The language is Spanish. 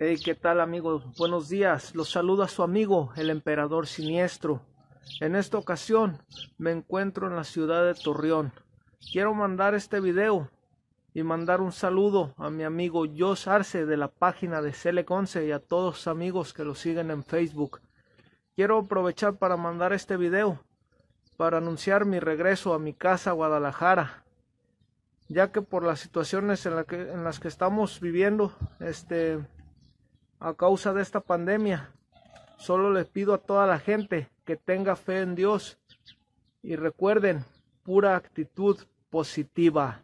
Hey, ¿qué tal amigos? Buenos días. Los saluda su amigo, el emperador siniestro. En esta ocasión me encuentro en la ciudad de Torreón. Quiero mandar este video y mandar un saludo a mi amigo Jos Arce de la página de Celeconce y a todos los amigos que lo siguen en Facebook. Quiero aprovechar para mandar este video para anunciar mi regreso a mi casa Guadalajara ya que por las situaciones en las que estamos viviendo este a causa de esta pandemia. Solo les pido a toda la gente que tenga fe en Dios y recuerden, pura actitud positiva.